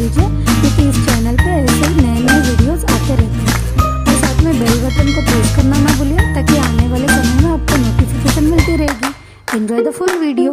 दीजिए, क्योंकि इस चैनल पे ऐसे ही नए नए वीडियोस आते रहते हैं। और साथ में बेल बटन को प्रेस करना ना भूलिए, ताकि आने वाले समय में आपको नोटिफिकेशन मिलती रहेगी। Enjoy the full video